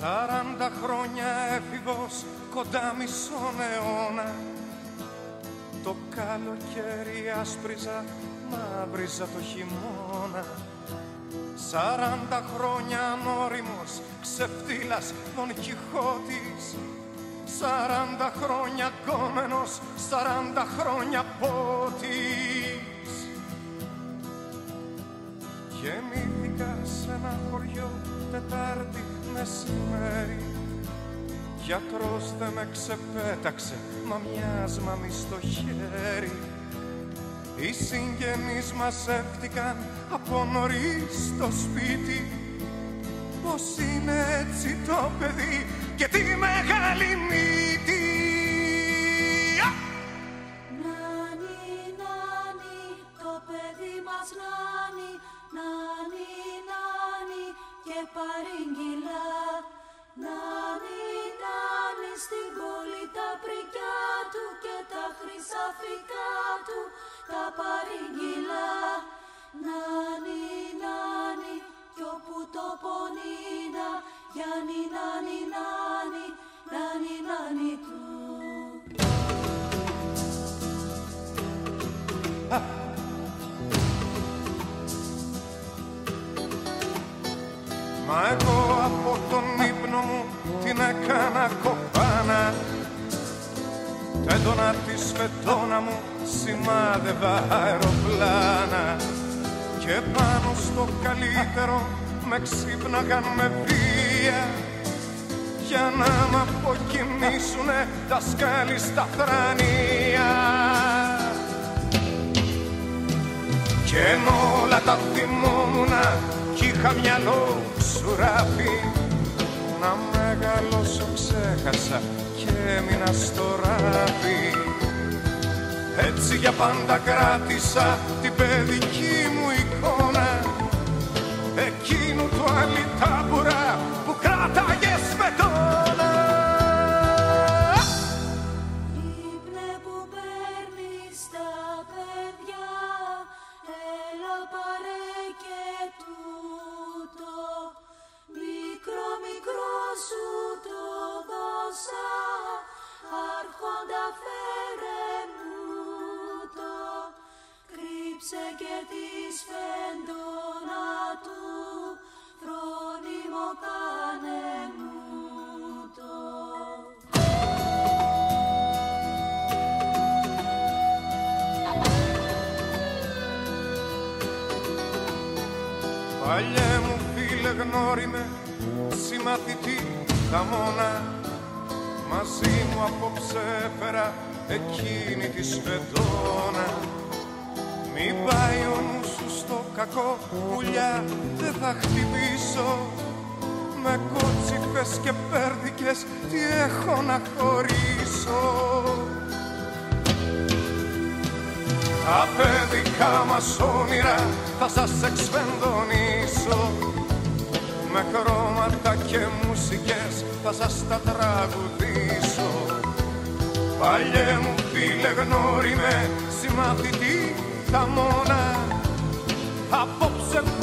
Σαράντα χρόνια έφηβος κοντά μισόν αιώνα. Το καλοκαίρι άσπριζα, μαύριζα το χειμώνα. Σαράντα χρόνια ανώριμος, ξεφτύλας τον Κιχώτης Σαράντα χρόνια κόμενος, σαράντα χρόνια πότης. Γεννήθηκα σε ένα χωριό Τετάρτη μεσημέρι Γιατρός δεν με ξεπέταξε, μα μιας μαμί στο χέρι. Οι συγγενείς μαζεύτηκαν από νωρίς στο σπίτι. Πώς είναι έτσι το παιδί και τη μεγάλη μύτη τα χρυσαφικά του τα παρήγγυλα. Νάνι, νάνι, κι όπου το πονίνα, Γιάννη, νάνι, νάνι, νάνι, νάνι του. Μα εγώ από τον ύπνο μου την έκανα κοπάνα Τ' έντονα της σφετώνα μου σημάδευα αεροπλάνα Και πάνω στο καλύτερο με ξύπναγαν με βία. Για να μ' αποκοιμήσουνε τα σκάλι στα θρανία. Κι ενώ όλα τα θυμόμουνα κι είχα μυαλό σουράφι Να μεγαλώσω ξέχασα και έμεινα στο ράφι Έτσι για πάντα κράτησα την παιδική μου Κρύψε και τη σφεντόνα του Φρόνιμο κάνε μου το. Παλιέ μου φίλε γνώριμε, συμμαθητή τα μόνα. Μαζί μου απόψε έφερα εκείνη τη σφεντόνα Μη πάει ο νους σου στο κακό πουλιά δεν θα χτυπήσω. Με κότσιφες και πέρδικες τι έχω να χωρίσω. Τα παιδικά μας όνειρα θα σας εξφενδονήσω Με χρώματα και μουσικές θα σας τα τραγουδήσω. Παλιέ μου φίλε γνώριμε συμμαθητή τα μόνα Απόψε που βρεθεί